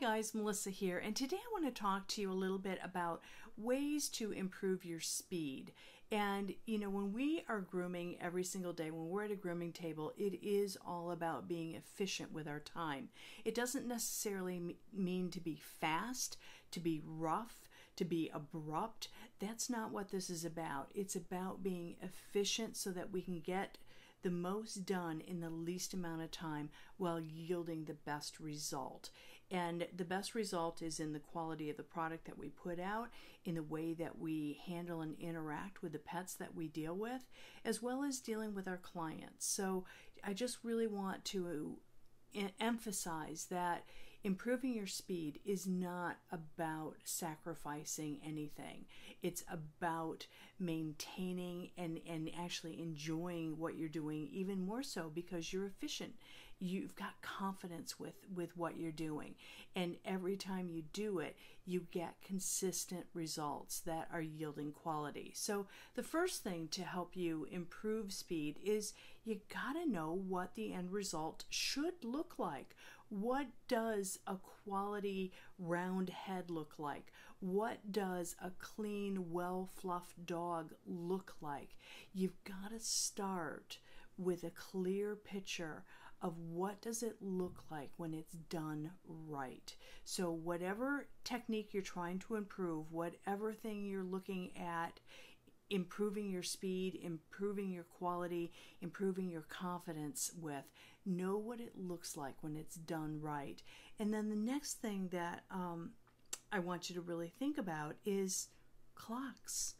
guys, Melissa here, and today I want to talk to you a little bit about ways to improve your speed. And you know, when we are grooming every single day, when we're at a grooming table, it is all about being efficient with our time. It doesn't necessarily mean to be fast, to be rough, to be abrupt. That's not what this is about. It's about being efficient so that we can get the most done in the least amount of time while yielding the best result. And the best result is in the quality of the product that we put out, in the way that we handle and interact with the pets that we deal with, as well as dealing with our clients. So I just really want to uh, emphasize that improving your speed is not about sacrificing anything. It's about maintaining and, and actually enjoying what you're doing even more so because you're efficient. You've got confidence with with what you're doing. And every time you do it you get consistent results that are yielding quality. So the first thing to help you improve speed is you got to know what the end result should look like what does a quality round head look like what does a clean well fluffed dog look like you've got to start with a clear picture of what does it look like when it's done right. So whatever technique you're trying to improve, whatever thing you're looking at improving your speed, improving your quality, improving your confidence with, know what it looks like when it's done right. And then the next thing that um, I want you to really think about is clocks,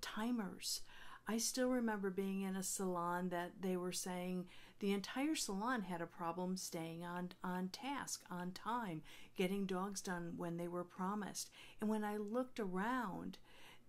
timers. I still remember being in a salon that they were saying the entire salon had a problem staying on, on task, on time, getting dogs done when they were promised. And when I looked around,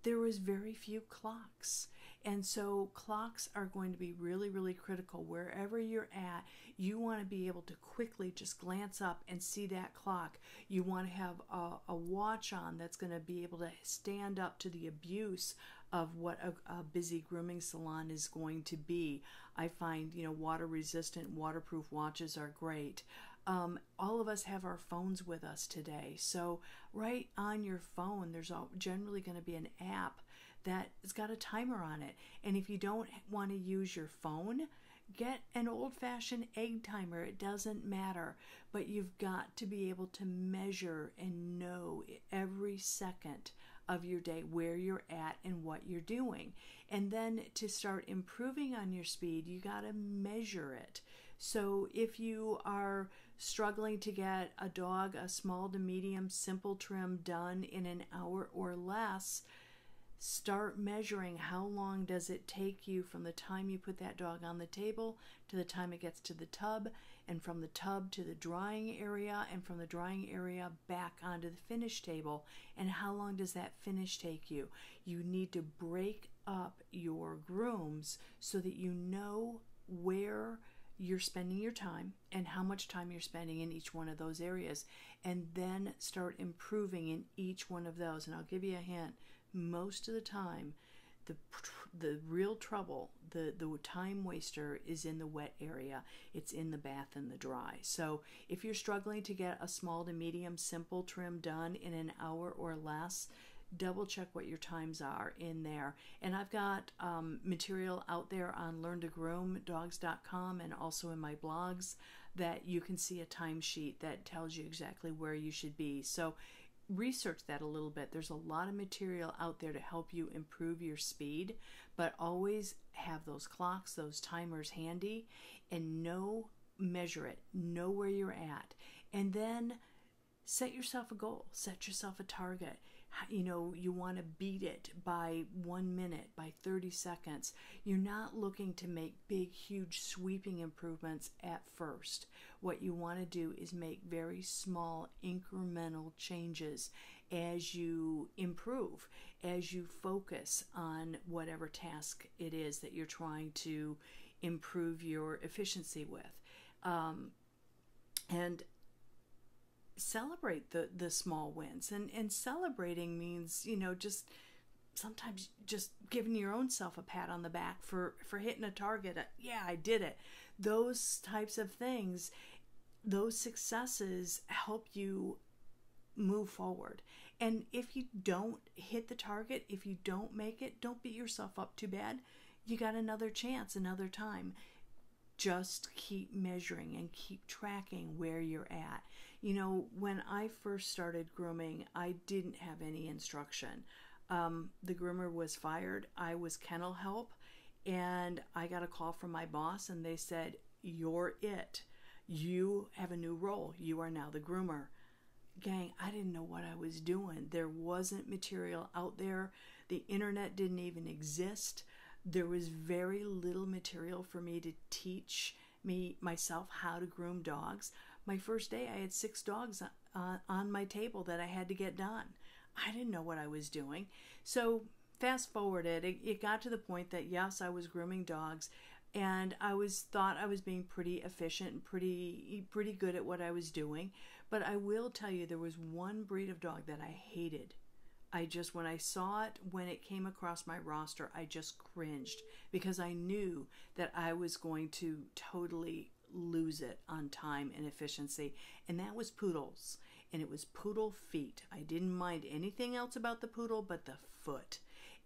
there was very few clocks. And so clocks are going to be really, really critical. Wherever you're at, you want to be able to quickly just glance up and see that clock. You want to have a, a watch on that's going to be able to stand up to the abuse of what a, a, busy grooming salon is going to be. I find, you know, water resistant, waterproof watches are great. Um, all of us have our phones with us today. So, right on your phone, there's generally going to be an app that has got a timer on it. And if you don't want to use your phone, get an old fashioned egg timer. It doesn't matter. But you've got to be able to measure and know every second of your day, where you're at and what you're doing. And then to start improving on your speed, you got to measure it. So if you are struggling to get a dog, a small to medium simple trim done in an hour or less, start measuring how long does it take you from the time you put that dog on the table to the time it gets to the tub and from the tub to the drying area and from the drying area back onto the finish table. And how long does that finish take you? You need to break up your grooms so that you know where you're spending your time and how much time you're spending in each one of those areas and then start improving in each one of those. And I'll give you a hint. Most of the time the the real trouble the the time waster is in the wet area. It's in the bath and the dry. So if you're struggling to get a small to medium simple trim done in an hour or less double check what your times are in there. And i've got um, material out there on Learn2GroomDogs.com and also in my blogs that you can see a timesheet that tells you exactly where you should be so research that a little bit. There's a lot of material out there to help you improve your speed, but always have those clocks, those timers handy, and know, measure it, know where you're at. And then set yourself a goal, set yourself a target you know, you want to beat it by one minute, by 30 seconds. You're not looking to make big, huge, sweeping improvements at first. What you want to do is make very small, incremental changes as you improve, as you focus on whatever task it is that you're trying to improve your efficiency with. Um, and celebrate the the small wins and and celebrating means you know just sometimes just giving your own self a pat on the back for for hitting a target uh, yeah i did it those types of things those successes help you move forward. And if you don't hit the target, if you don't make it, don't beat yourself up too bad. You got another chance, another time. Just keep measuring and keep tracking where you're at. You know, when I first started grooming, I didn't have any instruction. Um, the groomer was fired. I was kennel help, and I got a call from my boss, and they said, You're it. You have a new role. You are now the groomer. Gang, I didn't know what I was doing. There wasn't material out there. The internet didn't even exist. There was very little material for me to teach me myself how to groom dogs. My first day, I had six dogs uh, on my table that I had to get done. I didn't know what I was doing. So, fast forwarded, it, it got to the point that yes, I was grooming dogs and I was thought I was being pretty efficient and pretty pretty good at what I was doing. But I will tell you there was one breed of dog that I hated. I just when I saw it when it came across my roster, I just cringed because I knew that I was going to totally lose it on time and efficiency. And that was poodles. And it was poodle feet. I didn't mind anything else about the poodle but the foot.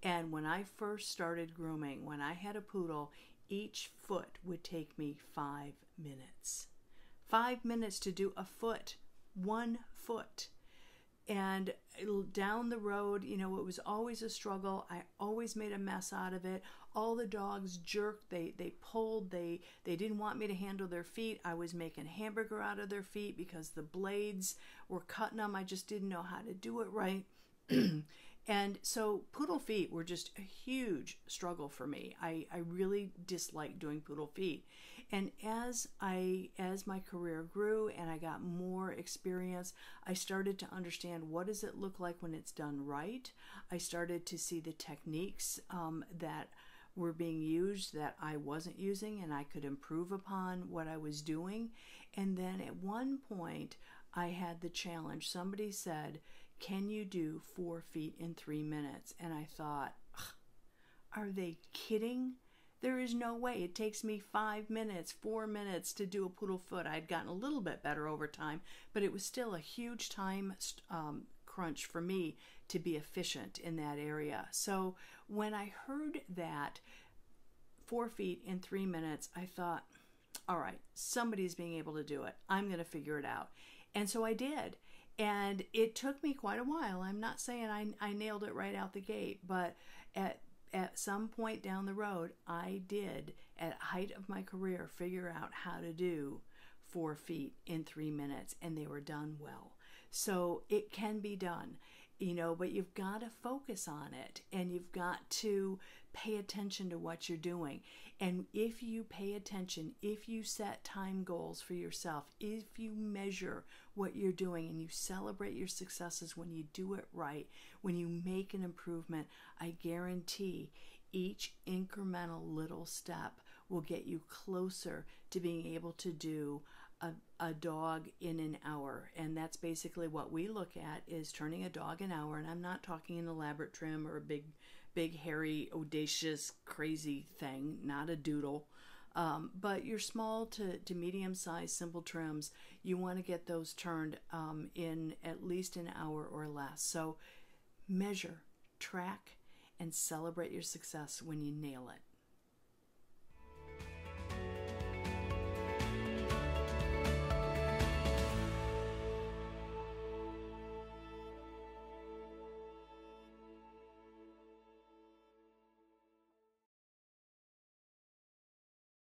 And when I first started grooming, when I had a poodle, each foot would take me five minutes. Five minutes to do a foot, one foot. And down the road, you know, it was always a struggle. I always made a mess out of it. All the dogs jerked, they they pulled, they they didn't want me to handle their feet. I was making hamburger out of their feet because the blades were cutting them. I just didn't know how to do it right. And so poodle feet were just a huge struggle for me. I, I really disliked doing poodle feet. And as I as my career grew and I got more experience, I started to understand what does it look like when it's done right. I started to see the techniques um, that were being used that I wasn't using and I could improve upon what I was doing. And then at one point, I had the challenge. Somebody said, can you do four feet in three minutes? And I thought, Are they kidding? There is no way. It takes me five minutes, four minutes to do a poodle foot. I'd gotten a little bit better over time, but it was still a huge time um, crunch for me to be efficient in that area. So when I heard that four feet in three minutes, I thought, all right, somebody's being able to do it. I'm going to figure it out. And so I did. And it took me quite a while. I'm not saying I, I nailed it right out the gate, but at at some point down the road, I did, at height of my career, figure out how to do four feet in three minutes, and they were done well. So it can be done, you know, but you've got to focus on it and you've got to pay attention to what you're doing. And if you pay attention, if you set time goals for yourself, if you measure what you're doing and you celebrate your successes when you do it right, when you make an improvement, I guarantee each incremental little step will get you closer to being able to do a, a dog in an hour and that's basically what we look at is turning a dog an hour and i'm not talking an elaborate trim or a big big, hairy, audacious, crazy thing, not a doodle. Um, but your small to, to medium sized simple trims, you want to get those turned um, in at least an hour or less. So measure, track, and celebrate your success when you nail it.